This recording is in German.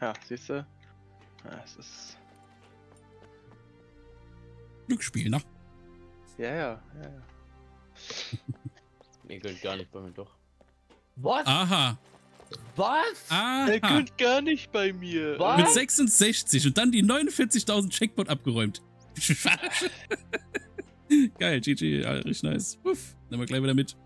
Ja, siehst du? Ja, es ist. Glücksspiel, ne? Ja, ja, ja, ja. Ihr könnt gar nicht bei mir doch. Was? Aha. Was? Aha. Er könnt gar nicht bei mir. Was? Mit 66 und dann die 49.000 Checkpoint abgeräumt. Geil, GG, richtig nice. Uff, nehmen wir gleich wieder mit.